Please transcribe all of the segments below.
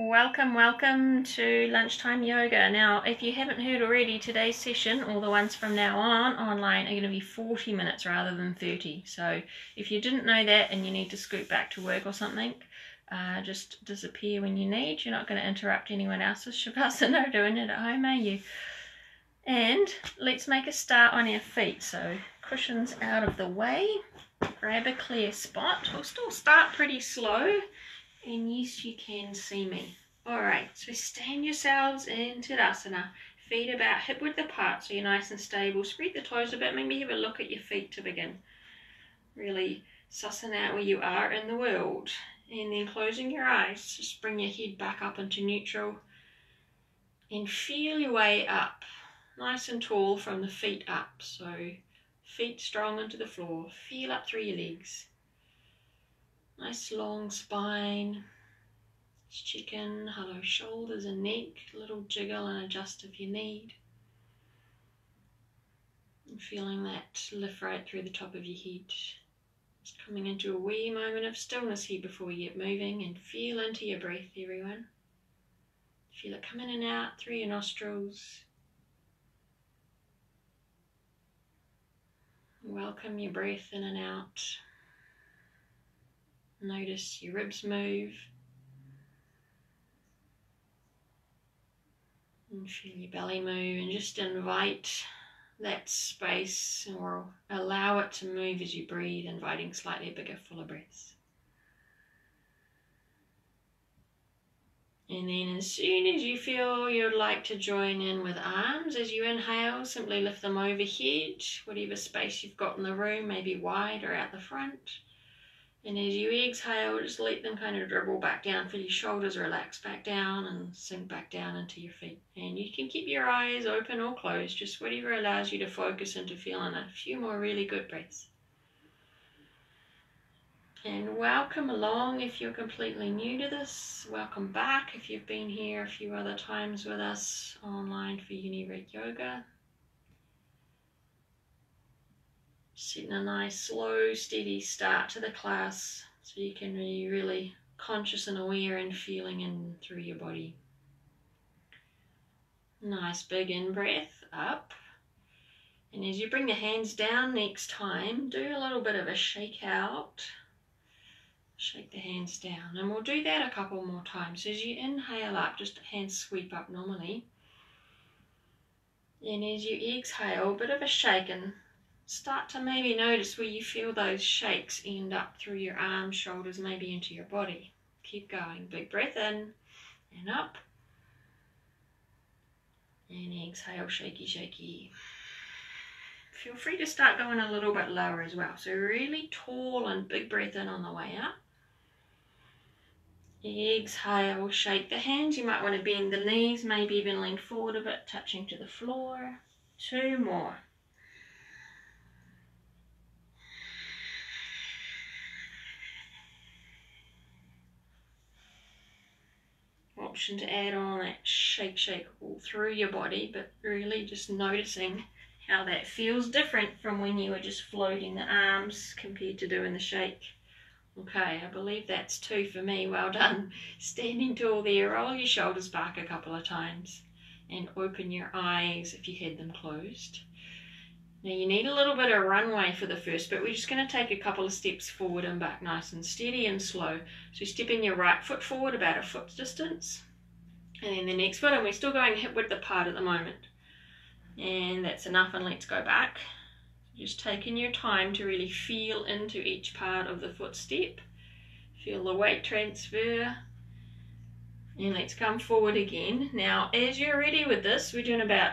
Welcome, welcome to Lunchtime Yoga. Now, if you haven't heard already, today's session, or the ones from now on online, are going to be 40 minutes rather than 30. So, if you didn't know that and you need to scoot back to work or something, uh, just disappear when you need. You're not going to interrupt anyone else's Shavasana doing it at home, are you? And let's make a start on our feet. So, cushions out of the way. Grab a clear spot. We'll still start pretty slow and yes you can see me. Alright, so stand yourselves in Tadasana, feet about hip width apart so you're nice and stable. Spread the toes a bit, maybe have a look at your feet to begin. Really sussing out where you are in the world. And then closing your eyes, just bring your head back up into neutral and feel your way up, nice and tall from the feet up. So feet strong into the floor, feel up through your legs. Nice long spine. Chicken, hello shoulders and neck. A little jiggle and adjust if you need. And feeling that lift right through the top of your head. Just coming into a wee moment of stillness here before you get moving and feel into your breath, everyone. Feel it come in and out through your nostrils. Welcome your breath in and out. Notice your ribs move. And feel your belly move and just invite that space or allow it to move as you breathe, inviting slightly bigger, fuller breaths. And then as soon as you feel you'd like to join in with arms, as you inhale, simply lift them overhead, whatever space you've got in the room, maybe wide or out the front. And as you exhale, just let them kind of dribble back down. Feel your shoulders relax back down and sink back down into your feet. And you can keep your eyes open or closed, just whatever allows you to focus into feeling a few more really good breaths. And welcome along if you're completely new to this. Welcome back if you've been here a few other times with us online for UniRec Yoga. Setting a nice slow steady start to the class so you can be really conscious and aware and feeling in through your body. Nice big in breath up. And as you bring the hands down next time do a little bit of a shake out. Shake the hands down and we'll do that a couple more times. As you inhale up just hands sweep up normally. And as you exhale a bit of a shake and start to maybe notice where you feel those shakes end up through your arms, shoulders, maybe into your body. Keep going. Big breath in and up. And exhale, shaky, shaky. Feel free to start going a little bit lower as well. So really tall and big breath in on the way up. Exhale, shake the hands. You might want to bend the knees, maybe even lean forward a bit, touching to the floor. Two more. Option to add on that shake shake all through your body but really just noticing how that feels different from when you were just floating the arms compared to doing the shake. Okay I believe that's two for me. Well done. Standing tall there. Roll your shoulders back a couple of times and open your eyes if you had them closed now you need a little bit of runway for the first but we're just going to take a couple of steps forward and back nice and steady and slow. So stepping your right foot forward about a foot distance and then the next foot and we're still going hip width apart at the moment. And that's enough and let's go back. Just taking your time to really feel into each part of the footstep. Feel the weight transfer. And let's come forward again. Now as you're ready with this, we're doing about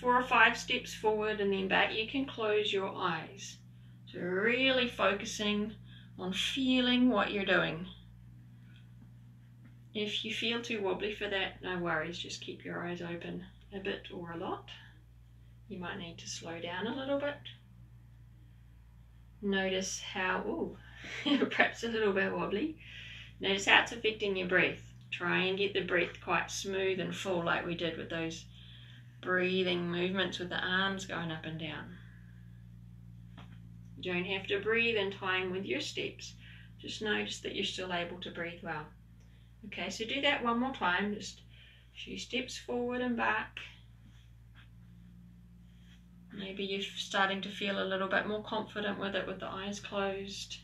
four or five steps forward and then back, you can close your eyes. So really focusing on feeling what you're doing. If you feel too wobbly for that, no worries, just keep your eyes open a bit or a lot. You might need to slow down a little bit. Notice how, ooh, perhaps a little bit wobbly. Notice how it's affecting your breath. Try and get the breath quite smooth and full like we did with those breathing movements with the arms going up and down. You don't have to breathe in time with your steps. Just notice that you're still able to breathe well. Okay, so do that one more time, just a few steps forward and back. Maybe you're starting to feel a little bit more confident with it with the eyes closed.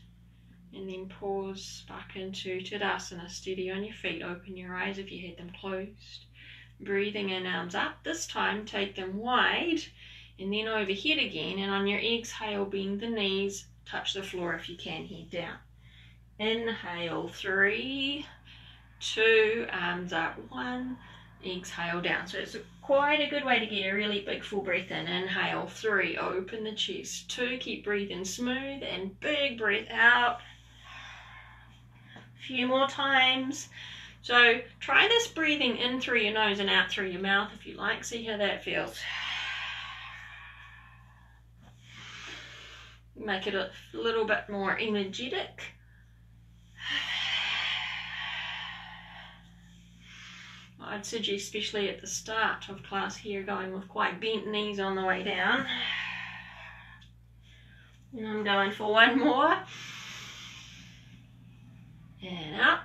And then pause back into Tadasana, steady on your feet, open your eyes if you had them closed. Breathing in, arms up. This time, take them wide and then overhead again. And on your exhale, bend the knees, touch the floor if you can, head down. Inhale, three, two, arms up, one, exhale down. So it's quite a good way to get a really big full breath in. Inhale, three, open the chest. Two, keep breathing smooth and big breath out. A few more times. So try this breathing in through your nose and out through your mouth if you like. See how that feels. Make it a little bit more energetic. I'd suggest, especially at the start of class here, going with quite bent knees on the way down. And I'm going for one more. And up.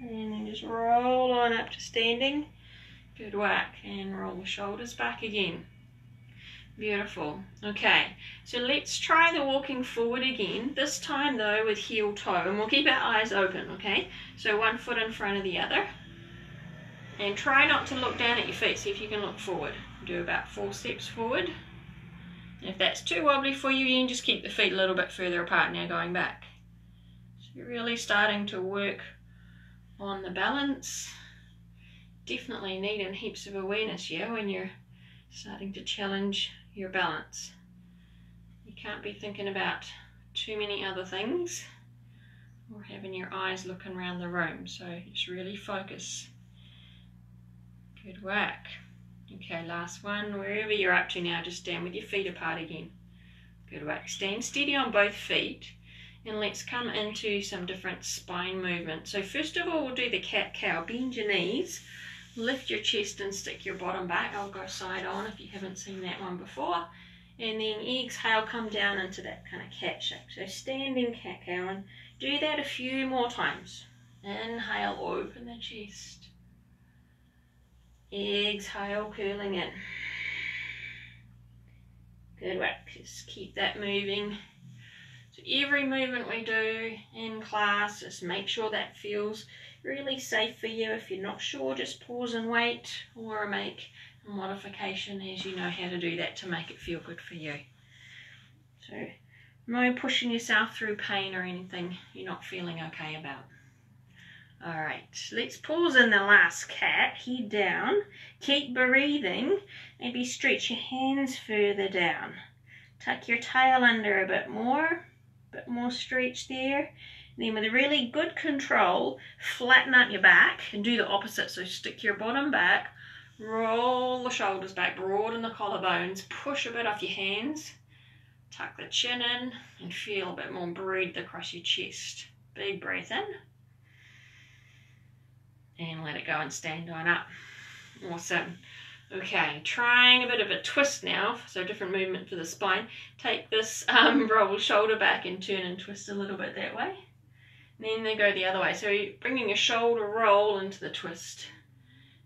And then just roll on up to standing. Good work. And roll the shoulders back again. Beautiful. Okay, so let's try the walking forward again. This time though with heel toe. And we'll keep our eyes open, okay? So one foot in front of the other. And try not to look down at your feet. See if you can look forward. Do about four steps forward. if that's too wobbly for you, you can just keep the feet a little bit further apart now going back. So you're really starting to work on the balance. Definitely needing heaps of awareness, yeah, when you're starting to challenge your balance. You can't be thinking about too many other things or having your eyes looking around the room. So just really focus. Good work. Okay, last one. Wherever you're up to now, just stand with your feet apart again. Good work. Stand steady on both feet and let's come into some different spine movement. So first of all, we'll do the cat-cow. Bend your knees, lift your chest and stick your bottom back. I'll go side on if you haven't seen that one before. And then exhale, come down into that kind of cat shape. So standing cat-cow and do that a few more times. Inhale, open the chest. Exhale, curling in. Good work. Just keep that moving. Every movement we do in class, just make sure that feels really safe for you. If you're not sure, just pause and wait or make a modification as you know how to do that to make it feel good for you. So no pushing yourself through pain or anything you're not feeling okay about. Alright, let's pause in the last cat, head down, keep breathing, maybe stretch your hands further down. Tuck your tail under a bit more, bit more stretch there. And then with a really good control, flatten out your back and do the opposite. So stick your bottom back, roll the shoulders back, broaden the collarbones, push a bit off your hands, tuck the chin in and feel a bit more breathe across your chest. Big breath in. And let it go and stand on up. Awesome. Okay, trying a bit of a twist now, so different movement for the spine. Take this um, roll shoulder back and turn and twist a little bit that way. then they go the other way. So you're bringing your shoulder roll into the twist.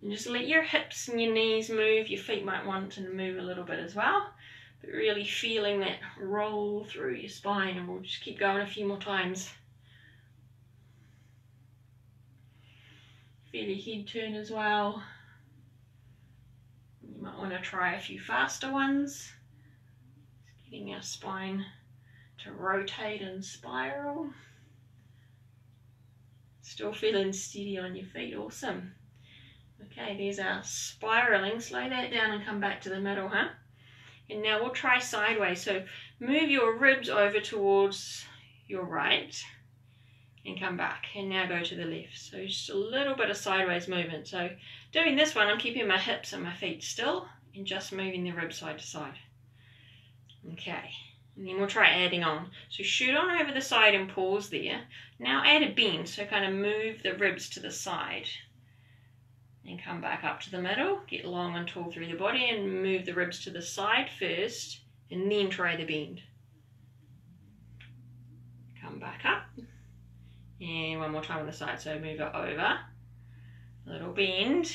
And just let your hips and your knees move. Your feet might want to move a little bit as well. But really feeling that roll through your spine. And we'll just keep going a few more times. Feel your head turn as well. Might want to try a few faster ones. Just getting our spine to rotate and spiral. Still feeling steady on your feet, awesome. Okay, there's our spiraling. Slow that down and come back to the middle, huh? And now we'll try sideways. So move your ribs over towards your right and come back. And now go to the left. So just a little bit of sideways movement. So Doing this one, I'm keeping my hips and my feet still and just moving the ribs side to side. Okay, and then we'll try adding on. So shoot on over the side and pause there. Now add a bend, so kind of move the ribs to the side. And come back up to the middle, get long and tall through the body and move the ribs to the side first and then try the bend. Come back up And one more time on the side. So move it over. Little bend.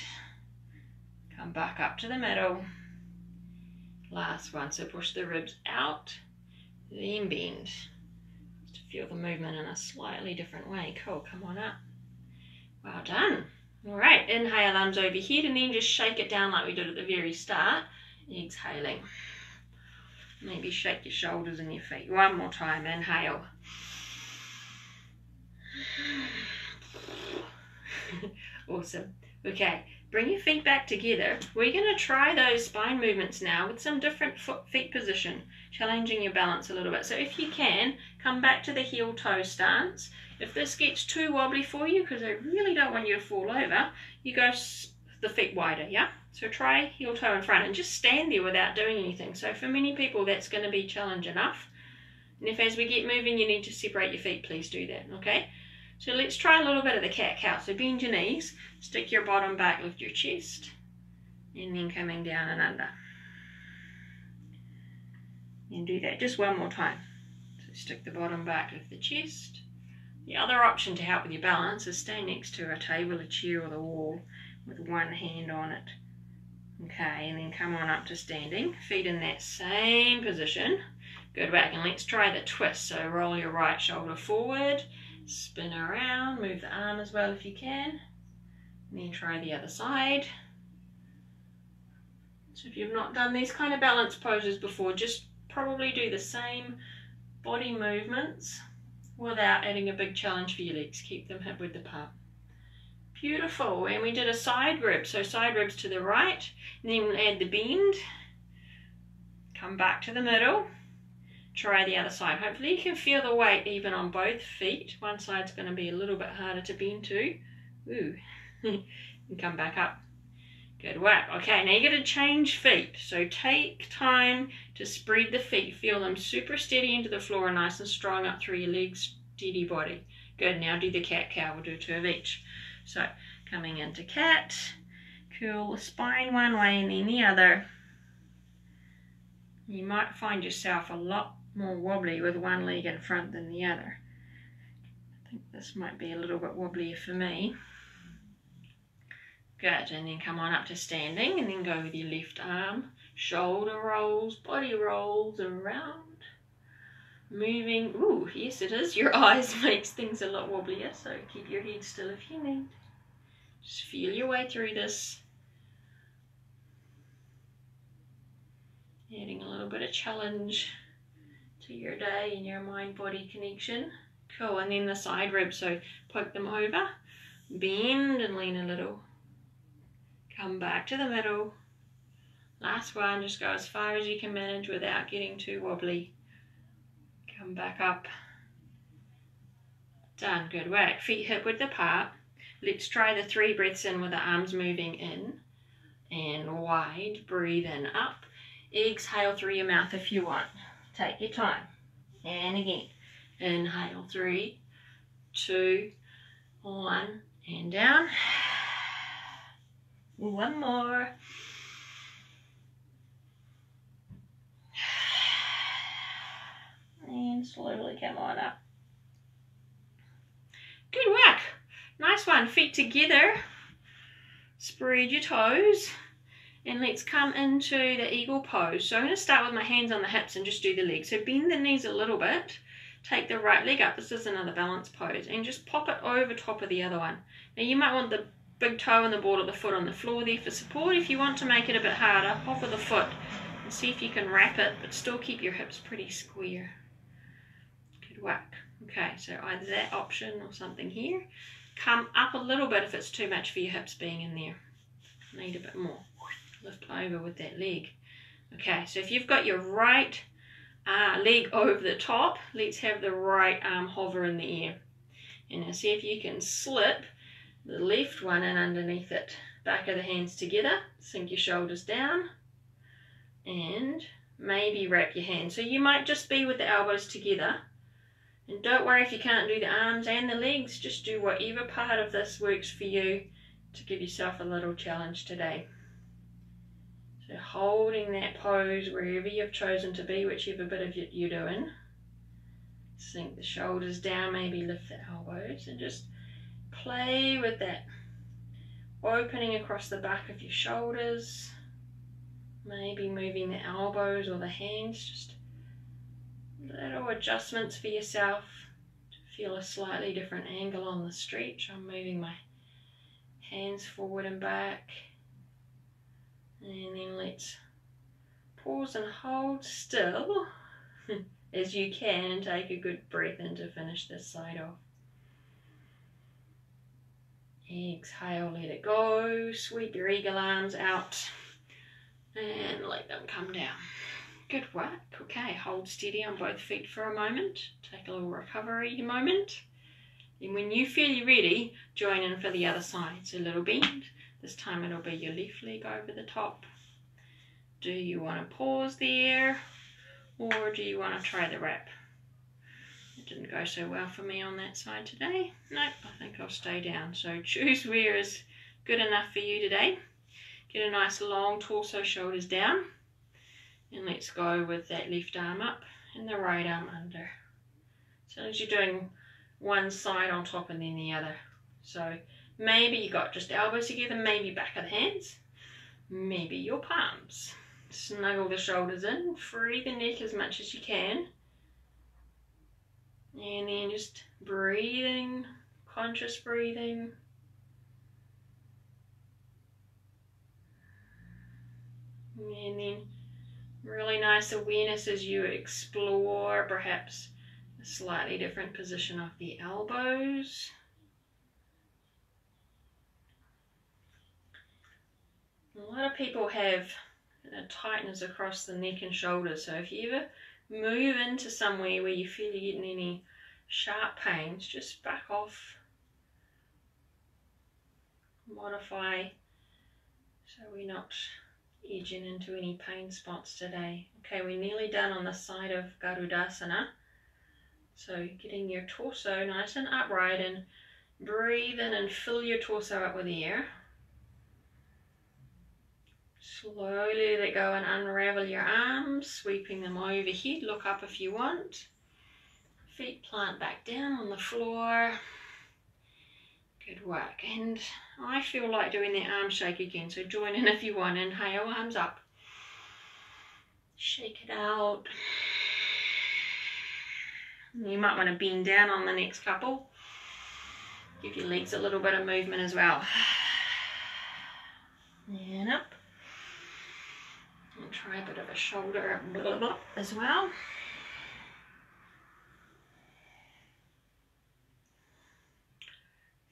Come back up to the middle. Last one. So push the ribs out. Then bend. Just to feel the movement in a slightly different way. Cool. Come on up. Well done. All right. Inhale, arms overhead, and then just shake it down like we did at the very start. Exhaling. Maybe shake your shoulders and your feet. One more time. Inhale. Awesome. Okay, bring your feet back together. We're going to try those spine movements now with some different foot feet position, challenging your balance a little bit. So if you can, come back to the heel toe stance. If this gets too wobbly for you, because I really don't want you to fall over, you go the feet wider, yeah? So try heel toe in front and just stand there without doing anything. So for many people, that's going to be challenge enough. And if as we get moving, you need to separate your feet, please do that, okay? So let's try a little bit of the cat-cow. So bend your knees, stick your bottom back, lift your chest, and then coming down and under. And do that just one more time. So stick the bottom back, lift the chest. The other option to help with your balance is stay next to a table, a chair, or the wall with one hand on it. Okay, and then come on up to standing. Feet in that same position. Good back, and let's try the twist. So roll your right shoulder forward, spin around, move the arm as well if you can. And then try the other side. So if you've not done these kind of balance poses before, just probably do the same body movements without adding a big challenge for your legs. Keep them hip width apart. Beautiful. And we did a side rib. So side ribs to the right. And then we'll add the bend. Come back to the middle try the other side. Hopefully you can feel the weight even on both feet. One side's going to be a little bit harder to bend to. Ooh. and come back up. Good work. Okay, now you're going to change feet. So take time to spread the feet. Feel them super steady into the floor and nice and strong up through your legs, steady body. Good, now do the cat-cow. We'll do two of each. So coming into cat, curl the spine one way and then the other. You might find yourself a lot more wobbly with one leg in front than the other. I think this might be a little bit wobblier for me. Good, and then come on up to standing and then go with your left arm. Shoulder rolls, body rolls around. Moving, ooh, yes it is. Your eyes makes things a lot wobblier, so keep your head still if you need. Just feel your way through this. Adding a little bit of challenge to your day and your mind-body connection. Cool, and then the side ribs, so poke them over, bend and lean a little. Come back to the middle. Last one, just go as far as you can manage without getting too wobbly. Come back up. Done, good work. Feet hip width apart. Let's try the three breaths in with the arms moving in and wide. Breathe in up. Exhale through your mouth if you want. Take your time. And again. Inhale, three, two, one, and down. One more. And slowly come on up. Good work. Nice one. Feet together. Spread your toes. And let's come into the eagle pose. So I'm going to start with my hands on the hips and just do the legs. So bend the knees a little bit. Take the right leg up. This is another balance pose. And just pop it over top of the other one. Now you might want the big toe and the ball of the foot on the floor there for support. If you want to make it a bit harder, pop of the foot and see if you can wrap it, but still keep your hips pretty square. Good work. Okay, so either that option or something here. Come up a little bit if it's too much for your hips being in there. Need a bit more lift over with that leg. Okay, so if you've got your right uh, leg over the top, let's have the right arm hover in the air. And now see if you can slip the left one in underneath it. Back of the hands together, sink your shoulders down, and maybe wrap your hands. So you might just be with the elbows together. And don't worry if you can't do the arms and the legs, just do whatever part of this works for you to give yourself a little challenge today. So holding that pose wherever you've chosen to be, whichever bit of it you're doing. Sink the shoulders down, maybe lift the elbows and just play with that. Opening across the back of your shoulders. Maybe moving the elbows or the hands. Just little adjustments for yourself to feel a slightly different angle on the stretch. I'm moving my hands forward and back. And then let's pause and hold still as you can and take a good breath in to finish this side off. Exhale, let it go. Sweep your eagle arms out and let them come down. Good work. Okay, hold steady on both feet for a moment. Take a little recovery moment. And when you feel you're ready, join in for the other side. So a little bend. This time it'll be your left leg over the top. Do you want to pause there or do you want to try the wrap? It didn't go so well for me on that side today. Nope, I think I'll stay down. So choose where is good enough for you today. Get a nice long torso, shoulders down. And let's go with that left arm up and the right arm under. As So as you're doing one side on top and then the other. So maybe you got just elbows together, maybe back of the hands, maybe your palms. Snuggle the shoulders in, free the neck as much as you can. And then just breathing, conscious breathing. And then really nice awareness as you explore perhaps slightly different position of the elbows. A lot of people have tightness across the neck and shoulders. So if you ever move into somewhere where you feel you're getting any sharp pains, just back off. Modify so we're not edging into any pain spots today. Okay, we're nearly done on the side of Garudasana. So getting your torso nice and upright and breathe in and fill your torso up with the air. Slowly let go and unravel your arms, sweeping them overhead. Look up if you want. Feet plant back down on the floor. Good work. And I feel like doing the arm shake again. So join in if you want. Inhale, arms up. Shake it out. You might want to bend down on the next couple. Give your legs a little bit of movement as well. And up. And try a bit of a shoulder as well.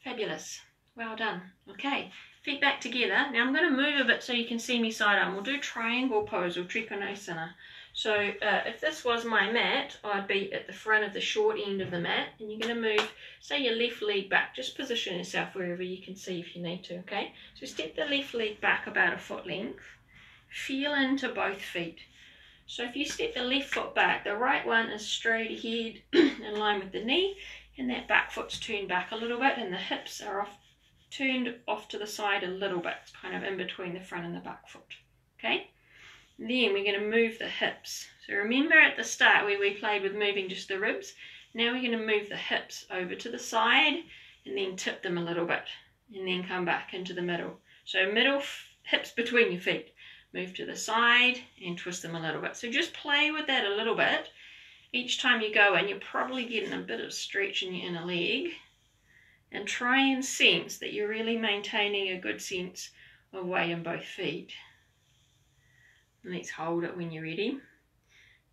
Fabulous. Well done. Okay, feet back together. Now I'm going to move a bit so you can see me side arm. We'll do triangle pose or trikonasana. So uh, if this was my mat, I'd be at the front of the short end of the mat. And you're going to move, say your left leg back. Just position yourself wherever you can see if you need to, okay? So step the left leg back about a foot length. Feel into both feet. So if you step the left foot back, the right one is straight ahead in line with the knee and that back foot's turned back a little bit and the hips are off turned off to the side a little bit kind of in between the front and the back foot okay then we're going to move the hips. So remember at the start where we played with moving just the ribs? Now we're going to move the hips over to the side and then tip them a little bit and then come back into the middle. So middle hips between your feet. Move to the side and twist them a little bit. So just play with that a little bit. Each time you go in, you're probably getting a bit of stretch in your inner leg. And try and sense that you're really maintaining a good sense of weight in both feet. Let's hold it when you're ready.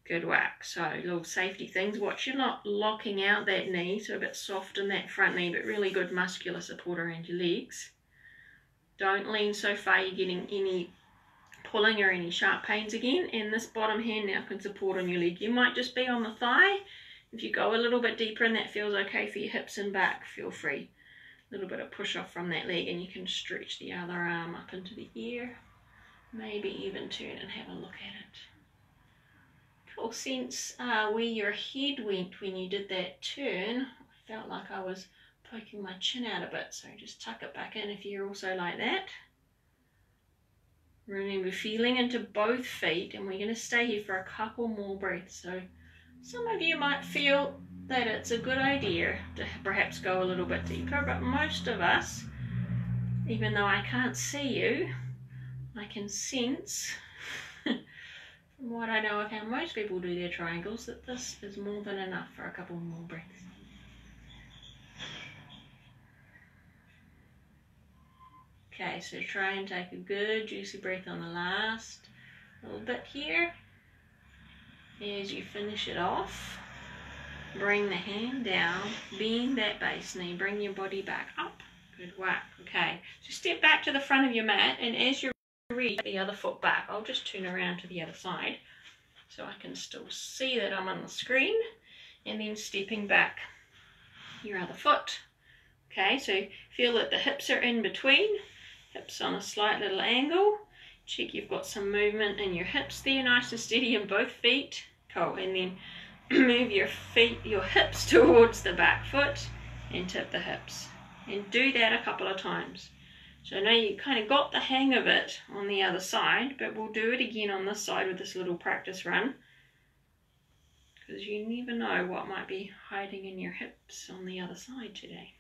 Good work. So little safety things. Watch you're not locking out that knee, so a bit soft in that front knee, but really good muscular support around your legs. Don't lean so far you're getting any pulling or any sharp pains again and this bottom hand now can support on your leg. You might just be on the thigh. If you go a little bit deeper and that feels okay for your hips and back, feel free. A little bit of push off from that leg and you can stretch the other arm up into the ear. Maybe even turn and have a look at it. Cool sense uh, where your head went when you did that turn. I felt like I was poking my chin out a bit, so just tuck it back in if you're also like that. Remember feeling into both feet and we're going to stay here for a couple more breaths. So some of you might feel that it's a good idea to perhaps go a little bit deeper, but most of us, even though I can't see you, I can sense from what I know of how most people do their triangles that this is more than enough for a couple more breaths. Okay, so try and take a good juicy breath on the last little bit here. As you finish it off, bring the hand down, bend that base knee, bring your body back up. Good whack. Okay, so step back to the front of your mat, and as you're ready, the other foot back. I'll just turn around to the other side so I can still see that I'm on the screen, and then stepping back your other foot. Okay, so feel that the hips are in between, hips on a slight little angle. Check you've got some movement in your hips there, nice and steady in both feet. Cool, and then move your feet, your hips towards the back foot and tip the hips. And do that a couple of times. So now you kind of got the hang of it on the other side, but we'll do it again on this side with this little practice run. Because you never know what might be hiding in your hips on the other side today.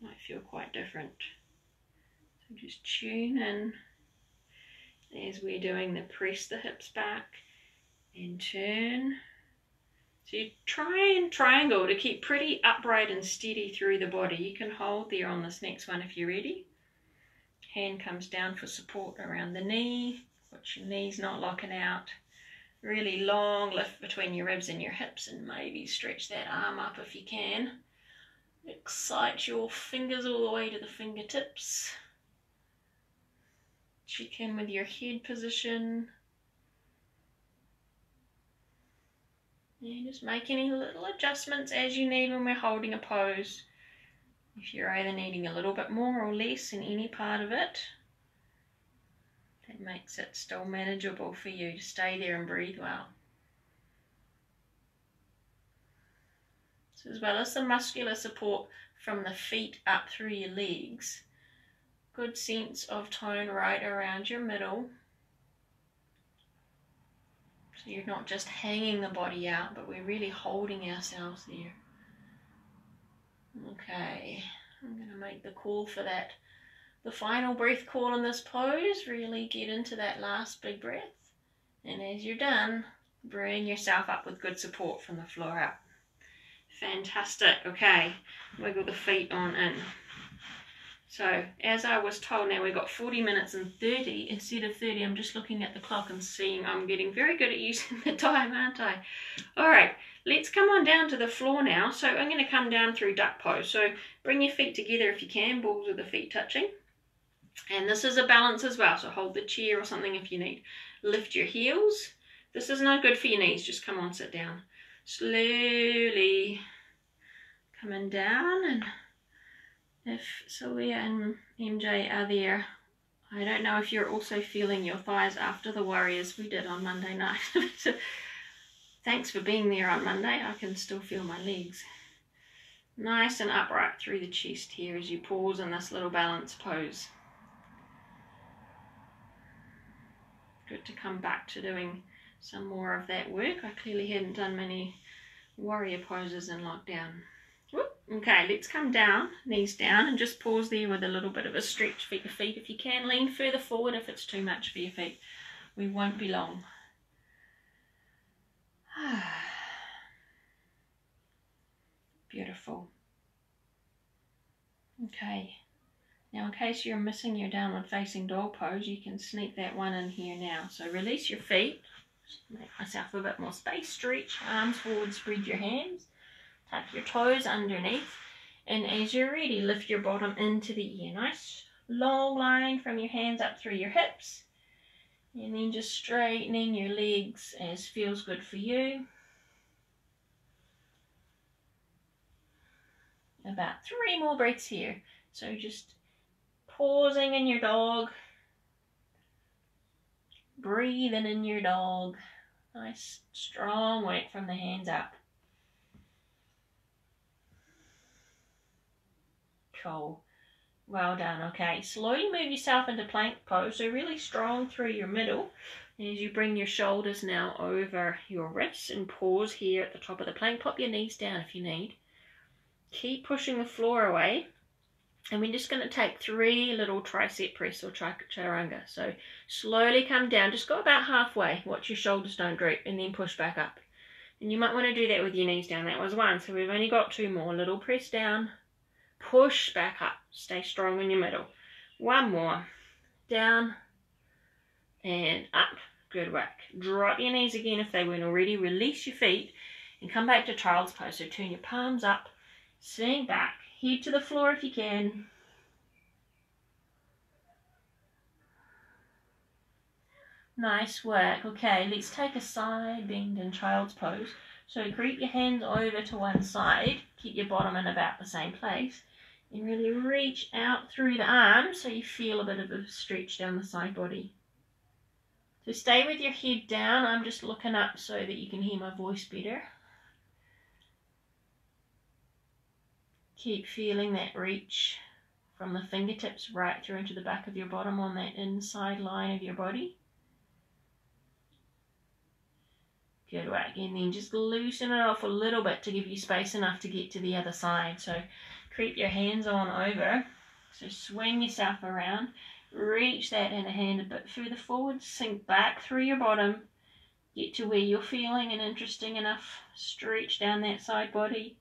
Might feel quite different. So just tune in as we're doing the press the hips back and turn. So you try and triangle to keep pretty upright and steady through the body. You can hold there on this next one if you're ready. Hand comes down for support around the knee. Watch your knees not locking out. Really long lift between your ribs and your hips and maybe stretch that arm up if you can. Excite your fingers all the way to the fingertips. Check in with your head position. And just make any little adjustments as you need when we're holding a pose. If you're either needing a little bit more or less in any part of it, that makes it still manageable for you to stay there and breathe well. So as well as the muscular support from the feet up through your legs, good sense of tone right around your middle so you're not just hanging the body out, but we're really holding ourselves there. Okay, I'm going to make the call for that. The final breath call in this pose, really get into that last big breath. And as you're done, bring yourself up with good support from the floor up. Fantastic. Okay, wiggle the feet on in. So as I was told now we've got 40 minutes and 30 instead of 30 I'm just looking at the clock and seeing I'm getting very good at using the time aren't I? All right let's come on down to the floor now. So I'm going to come down through duck pose. So bring your feet together if you can. Balls of the feet touching. And this is a balance as well. So hold the chair or something if you need. Lift your heels. This is not good for your knees. Just come on sit down. Slowly coming down and if Sylvia and MJ are there. I don't know if you're also feeling your thighs after the Warriors we did on Monday night. Uh, thanks for being there on Monday. I can still feel my legs. Nice and upright through the chest here as you pause in this little balance pose. Good to come back to doing some more of that work. I clearly hadn't done many warrior poses in lockdown. Okay, let's come down, knees down, and just pause there with a little bit of a stretch for your feet. If you can, lean further forward if it's too much for your feet. We won't be long. Beautiful. Okay. Now, in case you're missing your downward facing dog pose, you can sneak that one in here now. So release your feet. make myself a bit more space. Stretch, arms forward, spread your hands. Tuck your toes underneath. And as you're ready, lift your bottom into the ear. Nice long line from your hands up through your hips. And then just straightening your legs as feels good for you. About three more breaths here. So just pausing in your dog. Breathing in your dog. Nice strong weight from the hands up. Control. Well done. Okay, slowly move yourself into plank pose. So really strong through your middle. As you bring your shoulders now over your wrists and pause here at the top of the plank, pop your knees down if you need. Keep pushing the floor away. And we're just going to take three little tricep press or chaturanga. So slowly come down, just go about halfway. Watch your shoulders don't droop and then push back up. And you might want to do that with your knees down. That was one. So we've only got two more. Little press down, push back up. Stay strong in your middle. One more. Down and up. Good work. Drop your knees again if they weren't already. Release your feet and come back to child's pose. So turn your palms up, sink back, head to the floor if you can. Nice work. Okay, let's take a side bend in child's pose. So creep your hands over to one side, keep your bottom in about the same place, and really reach out through the arms so you feel a bit of a stretch down the side body. So stay with your head down. I'm just looking up so that you can hear my voice better. Keep feeling that reach from the fingertips right through into the back of your bottom on that inside line of your body. Good work. And then just loosen it off a little bit to give you space enough to get to the other side. So creep your hands on over. So swing yourself around. Reach that inner hand a bit further forward. Sink back through your bottom. Get to where you're feeling and interesting enough stretch down that side body.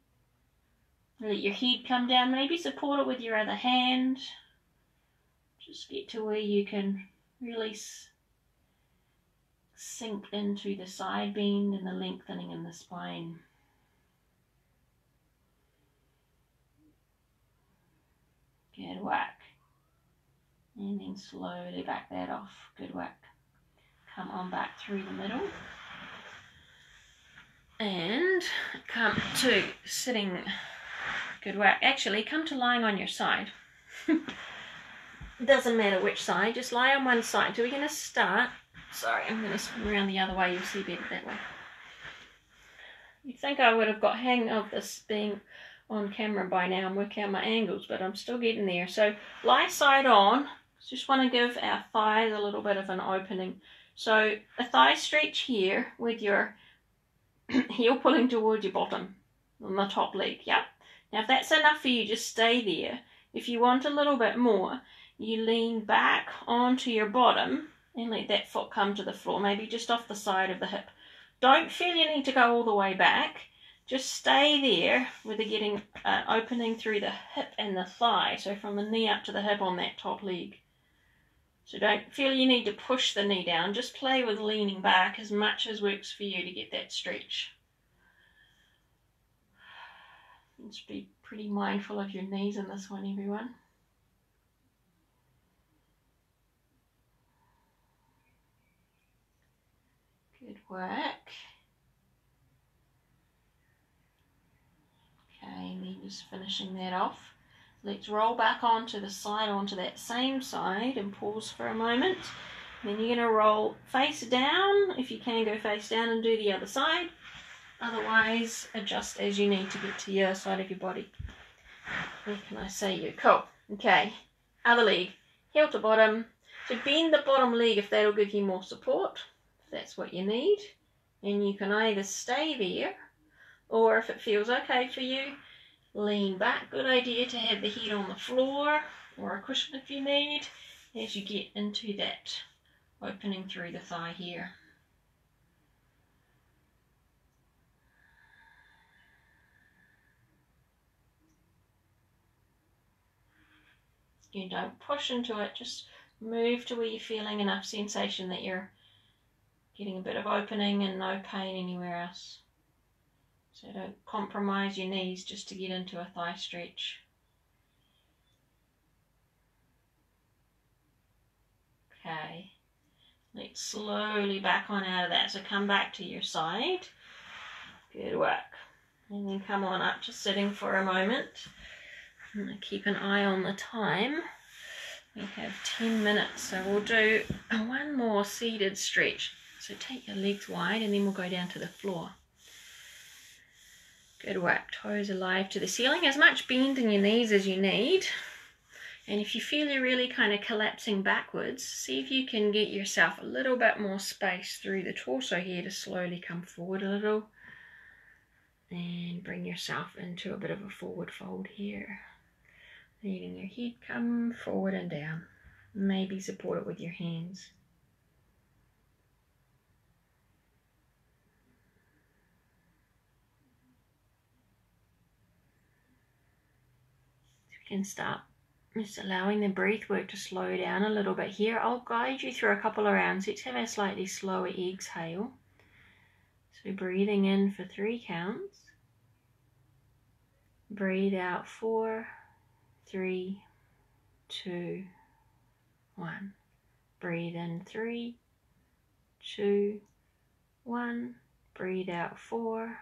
Let your head come down. Maybe support it with your other hand. Just get to where you can really sink into the side bend and the lengthening in the spine. Good work. And then slowly back that off. Good work. Come on back through the middle. And come to sitting. Good work. Actually, come to lying on your side. Doesn't matter which side, just lie on one side. So we're going to start. Sorry, I'm going to spin around the other way. You'll see better that way. You'd think I would have got hang of this being on camera by now and work out my angles, but I'm still getting there. So lie side on, just want to give our thighs a little bit of an opening. So a thigh stretch here with your heel pulling towards your bottom on the top leg. Yep. Now if that's enough for you, just stay there. If you want a little bit more, you lean back onto your bottom and let that foot come to the floor, maybe just off the side of the hip. Don't feel you need to go all the way back. Just stay there with the getting uh, opening through the hip and the thigh, so from the knee up to the hip on that top leg. So don't feel you need to push the knee down. Just play with leaning back as much as works for you to get that stretch. Just be pretty mindful of your knees in this one, everyone. Good work. Okay, and then just finishing that off. Let's roll back onto the side, onto that same side and pause for a moment. Then you're going to roll face down. If you can, go face down and do the other side. Otherwise, adjust as you need to get to your side of your body. Where can I say you? Cool. Okay. Other leg. Heel to bottom. So bend the bottom leg if that'll give you more support. That's what you need. And you can either stay there or if it feels okay for you, lean back. Good idea to have the head on the floor or a cushion if you need as you get into that opening through the thigh here. You don't push into it, just move to where you're feeling enough sensation that you're getting a bit of opening and no pain anywhere else. So don't compromise your knees just to get into a thigh stretch. Okay, let's slowly back on out of that. So come back to your side. Good work. And then come on up to sitting for a moment. And keep an eye on the time. We have 10 minutes, so we'll do one more seated stretch. So take your legs wide and then we'll go down to the floor. Good work. Toes alive to the ceiling. As much bend in your knees as you need. And if you feel you're really kind of collapsing backwards, see if you can get yourself a little bit more space through the torso here to slowly come forward a little. And bring yourself into a bit of a forward fold here. Letting your head come forward and down. Maybe support it with your hands. Can start just allowing the breath work to slow down a little bit here. I'll guide you through a couple of rounds. Let's have a slightly slower exhale. So breathing in for three counts. Breathe out four, three, two, one. Breathe in three, two, one. Breathe out four,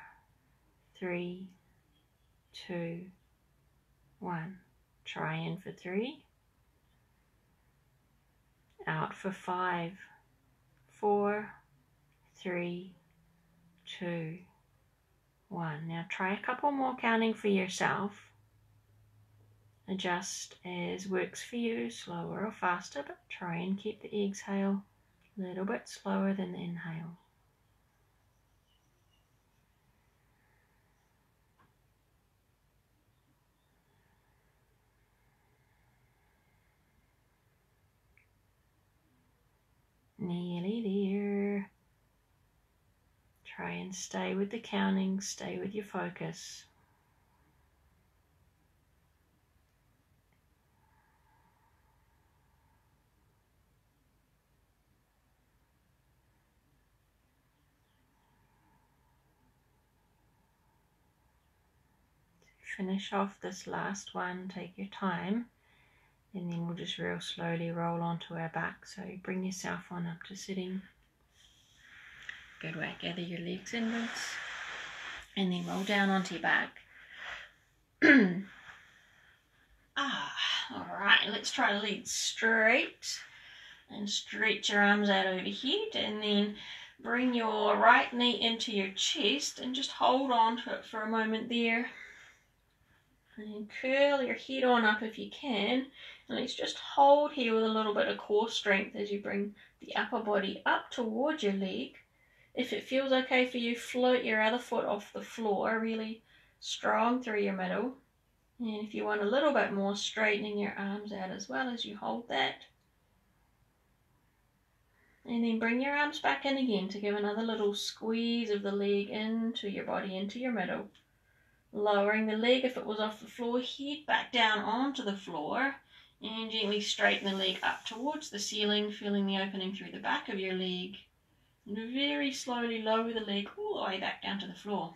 three, two, one. Try in for three. Out for five, four, three, two, one. Now try a couple more counting for yourself. Adjust as works for you, slower or faster, but try and keep the exhale a little bit slower than the inhale. Nearly there. Try and stay with the counting, stay with your focus. finish off this last one, take your time and then we'll just real slowly roll onto our back. So bring yourself on up to sitting. Good way. Gather your legs inwards and then roll down onto your back. ah, all right. Let's try to lead straight and stretch your arms out over overhead and then bring your right knee into your chest and just hold on to it for a moment there. And curl your head on up if you can and let's just hold here with a little bit of core strength as you bring the upper body up towards your leg. If it feels okay for you, float your other foot off the floor, really strong through your middle. And if you want a little bit more, straightening your arms out as well as you hold that. And then bring your arms back in again to give another little squeeze of the leg into your body, into your middle. Lowering the leg if it was off the floor, head back down onto the floor and gently straighten the leg up towards the ceiling, feeling the opening through the back of your leg. And very slowly lower the leg all the way back down to the floor.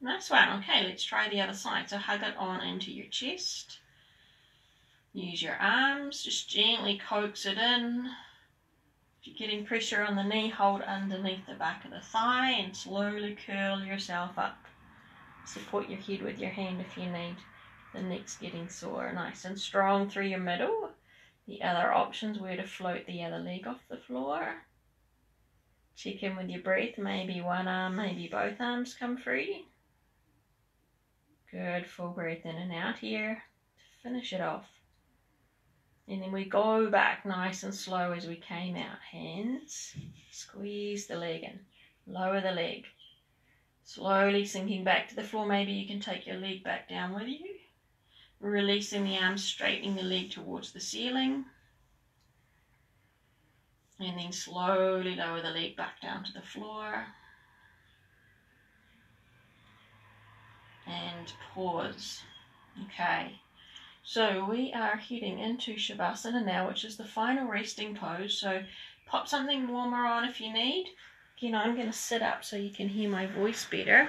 Nice one. Okay, let's try the other side. So hug it on into your chest. Use your arms, just gently coax it in. If you're getting pressure on the knee, hold underneath the back of the thigh and slowly curl yourself up. Support your head with your hand if you need the neck's getting sore, nice and strong through your middle. The other options were to float the other leg off the floor. Check in with your breath, maybe one arm, maybe both arms come free. Good, full breath in and out here to finish it off. And then we go back nice and slow as we came out. Hands, squeeze the leg in, lower the leg. Slowly sinking back to the floor. Maybe you can take your leg back down with you. Releasing the arms, straightening the leg towards the ceiling. And then slowly lower the leg back down to the floor. And pause. Okay. So we are heading into Shavasana now, which is the final resting pose. So pop something warmer on if you need. Again, I'm going to sit up so you can hear my voice better.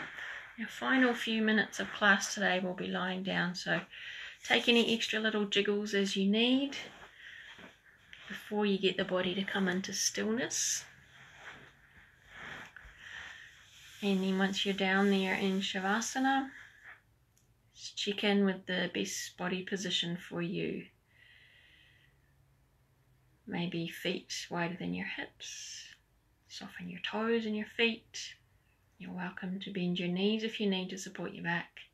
Our final few minutes of class today will be lying down, so Take any extra little jiggles as you need before you get the body to come into stillness. And then once you're down there in Shavasana, just check in with the best body position for you. Maybe feet wider than your hips. Soften your toes and your feet. You're welcome to bend your knees if you need to support your back.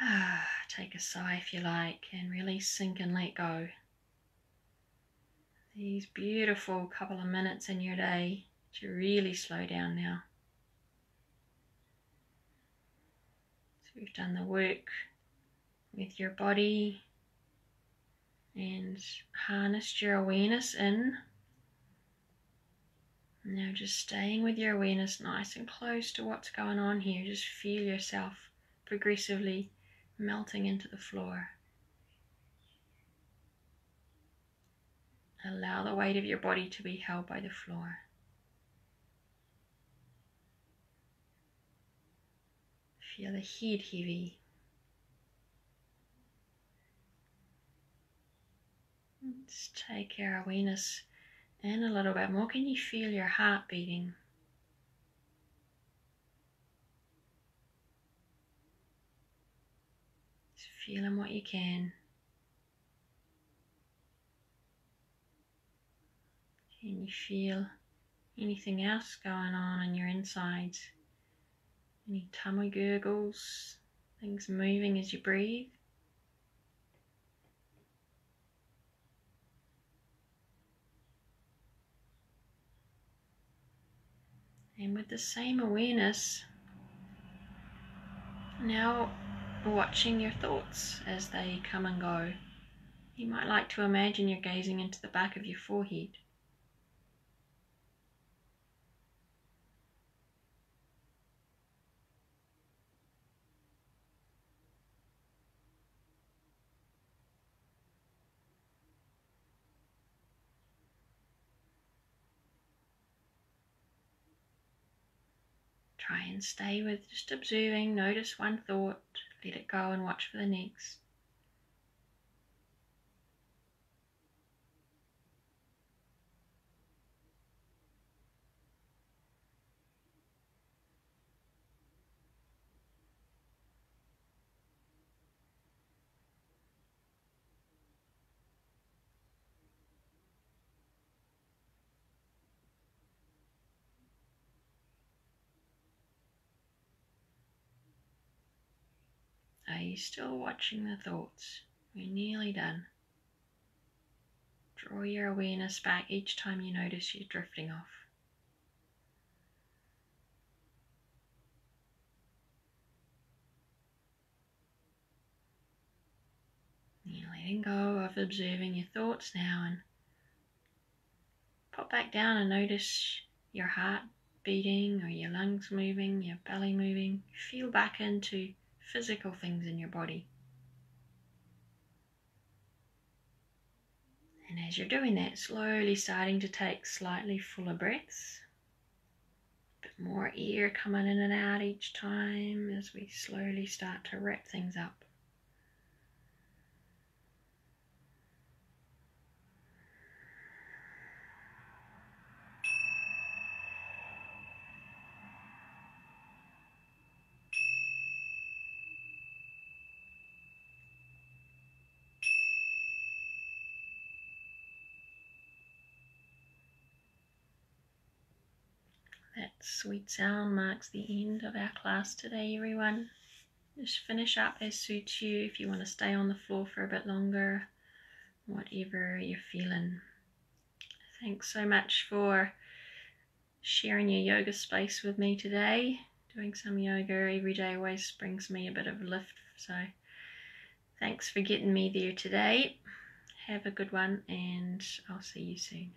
Take a sigh if you like and really sink and let go. These beautiful couple of minutes in your day to really slow down now. So we've done the work with your body and harnessed your awareness in. Now just staying with your awareness nice and close to what's going on here. Just feel yourself progressively melting into the floor. Allow the weight of your body to be held by the floor. Feel the heat heavy. Let's take your awareness in a little bit more. Can you feel your heart beating? Just feeling what you can. Can you feel anything else going on in your insides? Any tummy gurgles? Things moving as you breathe? And with the same awareness, now watching your thoughts as they come and go. You might like to imagine you're gazing into the back of your forehead. Try and stay with just observing, notice one thought, let it go and watch for the next. Still watching the thoughts? We're nearly done. Draw your awareness back each time you notice you're drifting off. You're letting go of observing your thoughts now and pop back down and notice your heart beating or your lungs moving, your belly moving. Feel back into physical things in your body. And as you're doing that, slowly starting to take slightly fuller breaths. A bit more air coming in and out each time as we slowly start to wrap things up. That sweet sound marks the end of our class today, everyone. Just finish up as suits you if you want to stay on the floor for a bit longer, whatever you're feeling. Thanks so much for sharing your yoga space with me today. Doing some yoga every day always brings me a bit of lift, so thanks for getting me there today. Have a good one, and I'll see you soon.